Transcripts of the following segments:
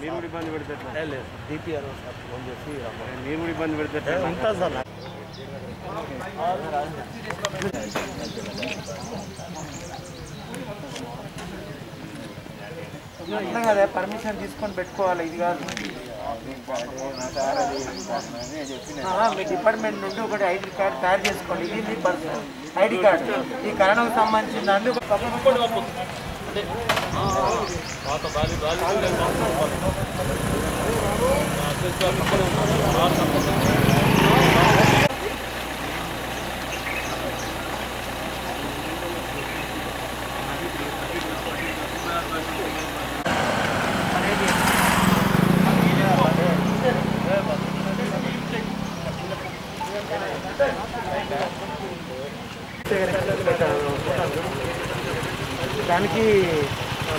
మీరు కూడా ఇబ్బంది పెడితే ఎట్లా? లేదు. డిపిఆర్ సార్ ఫోన్ చేసి మీరు కూడా ఇబ్బంది పెడితే ఎట్లా? ఉంటుంది సార్. అంతే కదా పర్మిషన్ తీసుకొని పెట్టుకోవాలి ఇది కాదు. ఆ, మీ డిపార్ట్మెంట్ నుండి ఒకటి ఐడి కార్డ్ తయారు చేసుకోండి ఇది మీ పర్సనల్ ఐడి కార్డు. ఈ కరోనాకు సంబంధించిన పక్కన దానికి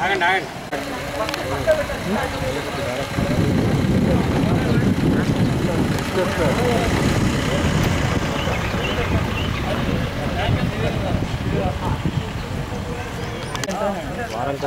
ఆగండి ఆగండి వారానికి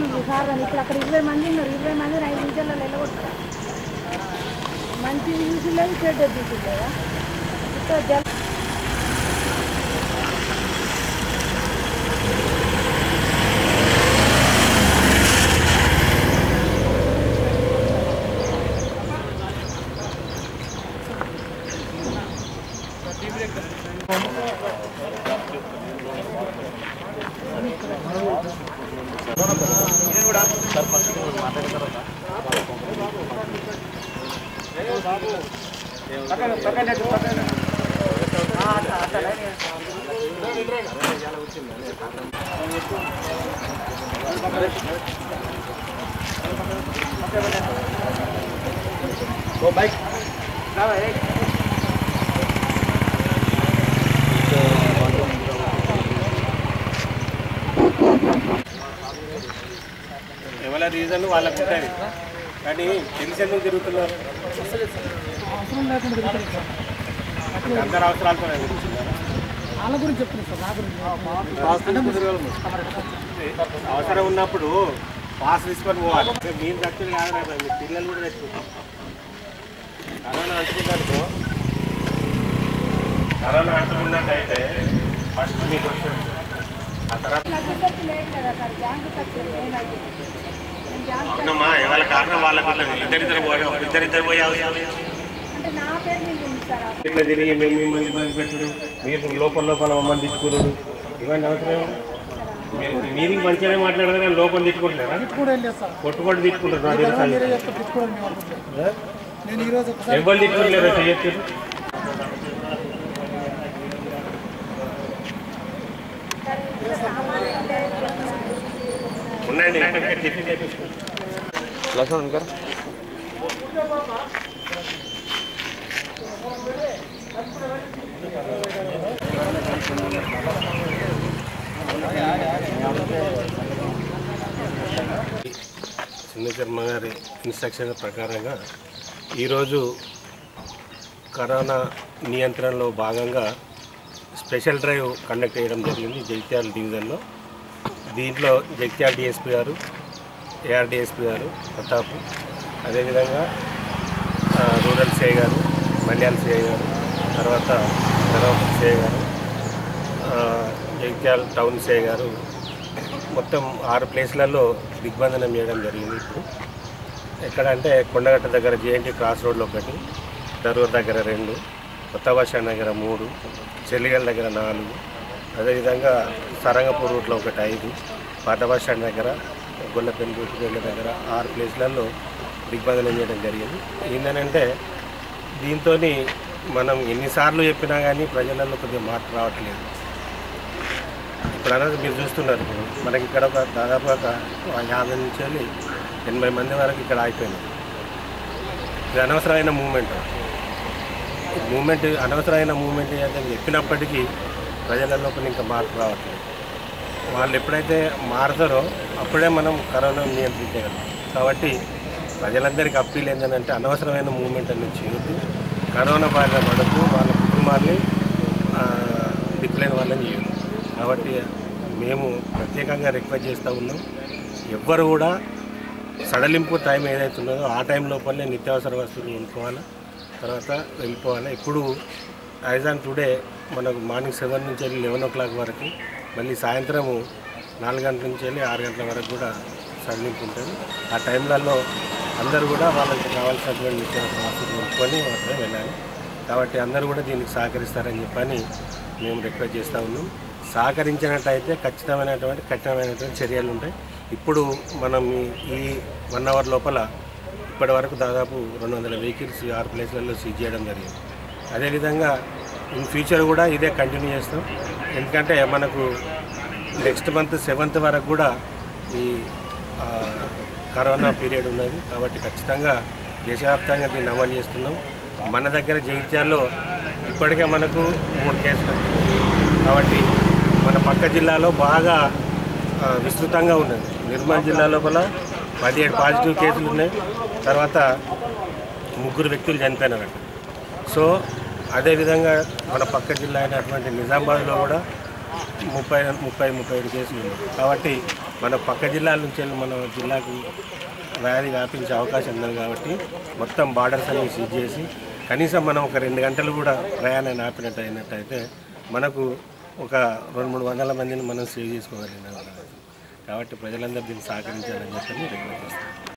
నువ్వు సార్ అని ఇప్పుడు అక్కడ ఇరవై మంది ఉన్నారు. ఇరవై మంది ఐదు నిమిషాల్లో వెళ్ళగొట్టరా మంచిది చూసి లేదు చెడ్డ చూసి లేదా ఇక్కడ జల Go back. Go back. ఎవరి రీజన్ వాళ్ళకు ఉంటుంది? కానీ తెలిసి ఎందుకు తిరుగుతున్నారు? అందరు అవసరాలతో తిరుగుతున్నారు. వాళ్ళ గురించి చెప్తున్నాను అవసరం ఉన్నప్పుడు పాస్ తీసుకొని పోవాలి. మీరు ఖర్చులు కాదు మీ పిల్లలు కూడా తెచ్చుకుంటారు. కరోనా అంటుకుందనుకో కరోనా అంటుకున్నట్టయితే ఫస్ట్ మీకు వస్తుంది అవునమ్మా ఎవరి కారణం వాళ్ళకు ఇద్దరిద్దరు పోయి ఇద్దరిద్దరు పోయే అవసరం లేదు. అంటే నా పేరు మీద ఉంది సార్ ఆ ఇట్లా తిరిగి మేము మిమ్మల్ని ఇబ్బంది పెట్టుడు మీరు లోపల లోపల మమ్మల్ని తిట్టుకురుడు ఇవన్నీ అవసరం? మీరు మంచిగానే మాట్లాడదు కానీ లోపల తిట్టుకుంటున్నారా కొట్టుకోటి తిట్టుకుంటారు నాకు తెలుసు అది. మీరే చెప్తే తిట్టుకోవడం మేము అనుకుంటున్నాం. నేను ఈరోజు ఒకసారి ఎవరు తిట్టుకోలేరు చేయొచ్చు లక్ష్మణ్ ఇంకా చిన్న శర్మ గారి ఇన్స్ట్రక్షన్ ప్రకారంగా ఈరోజు కరోనా నియంత్రణలో భాగంగా స్పెషల్ డ్రైవ్ కండక్ట్ చేయడం జరిగింది జగిత్యాల డివిజన్లో. దీంట్లో జగిత్యాల డిఎస్పీ గారు ఏఆర్ డిఎస్పీ గారు ప్రతాప్. అదేవిధంగా రూరల్ సిఐ గారు మల్యాల సిఐ గారు తర్వాత ధర్మపురి సిఐ గారు జగిత్యాల టౌన్ సిఐ గారు. మొత్తం ఆరు ప్లేస్లలో దిగ్బంధనం చేయడం జరిగింది ఇప్పుడు. ఎక్కడ అంటే కొండగట్ట దగ్గర జేఎన్టీ క్రాస్ రోడ్లో ఒకటి దరూర్ దగ్గర రెండు కొత్త దగ్గర మూడు చెల్లిగల్ దగ్గర నాలుగు అదేవిధంగా సరంగపూర్ రూట్లో ఒకటి ఐదు పాత బస్ స్టాండ్ దగ్గర గొల్లపల్లి రూటుగొల్ల దగ్గర ఆరు ప్లేస్లలో దిగ్బంధనం చేయడం జరిగింది. ఏంటంటే దీంతో మనం ఎన్నిసార్లు చెప్పినా కానీ ప్రజలలో కొద్దిగా మార్పు రావట్లేదు. ఇప్పుడు అనేది మీరు చూస్తున్నారు ఇప్పుడు. మనకి ఇక్కడ ఒక దాదాపు ఒక యాభై నుంచి వెళ్ళి ఎనభై మంది వరకు ఇక్కడ ఆగిపోయింది ఇది అనవసరమైన మూమెంట్. మూమెంట్ అనవసరమైన మూమెంట్ అని చెప్పినప్పటికీ ప్రజల లోపల ఇంకా మార్పు రావట్లేదు. వాళ్ళు ఎప్పుడైతే మారుతారో అప్పుడే మనం కరోనా నియంత్రించగలం కాబట్టి ప్రజలందరికీ అప్పీల్ ఏంటంటే అనవసరమైన మూమెంట్ అనేది చేయొద్దు. కరోనా బారిన పడద్దు. వాళ్ళ కుటుంబాన్ని డిక్లైన్ వాళ్ళని చేయొద్దు. కాబట్టి మేము ప్రత్యేకంగా రిక్వెస్ట్ చేస్తూ ఉన్నాం. ఎవ్వరు కూడా సడలింపు టైం ఏదైతే ఉన్నదో ఆ టైం లోపలనే నిత్యావసర వస్తువులు కొనుక్కోవాలి తర్వాత వెళ్ళిపోవాలి. ఇప్పుడు యాజ్ ఆన్ టుడే మనకు మార్నింగ్ సెవెన్ నుంచి వెళ్ళి లెవెన్ ఓ క్లాక్ వరకు మళ్ళీ సాయంత్రము నాలుగు గంటల నుంచి వెళ్ళి ఆరు గంటల వరకు కూడా సడలింపు ఉంటుంది. ఆ టైంలలో అందరూ కూడా వాళ్ళకి కావాల్సినటువంటి నిత్యావసర వసతులు కొనుక్కొని మాత్రమే వెళ్ళాలి. కాబట్టి అందరూ కూడా దీనికి సహకరిస్తారని చెప్పని మేము రిక్వెస్ట్ చేస్తూ ఉన్నాం. సహకరించినట్టయితే ఖచ్చితమైనటువంటి కఠినమైనటువంటి చర్యలు ఉంటాయి. ఇప్పుడు మనం ఈ- ఈ వన్ అవర్ లోపల ఇప్పటి వరకు దాదాపు రెండు వందల వెహికల్స్ ఆరు ప్లేస్లలో సీజ్ చేయడం జరిగింది. అదేవిధంగా ఇన్ ఫ్యూచర్ కూడా ఇదే కంటిన్యూ చేస్తాం. ఎందుకంటే మనకు నెక్స్ట్ మంత్ సెవెంత్ వరకు కూడా ఈ కరోనా పీరియడ్ ఉన్నది. కాబట్టి ఖచ్చితంగా దేశవ్యాప్తంగా దీన్ని అమలు చేస్తున్నాం. మన దగ్గర జగిత్యాల్లో ఇప్పటికే మనకు మూడు కేసులు కాబట్టి మన పక్క జిల్లాలో బాగా విస్తృతంగా ఉన్నది. నిర్మల్ జిల్లా లోపల పదిహేడు పాజిటివ్ కేసులు ఉన్నాయి. తర్వాత ముగ్గురు వ్యక్తులు చనిపోయినారట. సో అదేవిధంగా మన పక్క జిల్లా అయినటువంటి నిజామాబాద్లో కూడా ముప్పై ముప్పై ముప్పై ఐదు కేసులు ఉన్నాయి. కాబట్టి మన పక్క జిల్లాల నుంచి వెళ్ళి మన జిల్లాకు వ్యాధి వ్యాపించే అవకాశం ఉంది కాబట్టి మొత్తం బార్డర్స్ అన్ని సీజ్ చేసి కనీసం మనం ఒక రెండు గంటలు కూడా ప్రయాణాన్ని ఆపినట్టు అయినట్టయితే మనకు ఒక రెండు మూడు వందల మందిని మనం సేవ్ చేసుకోగలిగిన కాబట్టి ప్రజలందరూ దీన్ని సహకరించాలని చెప్పి రిక్వెస్ట్ చేస్తాం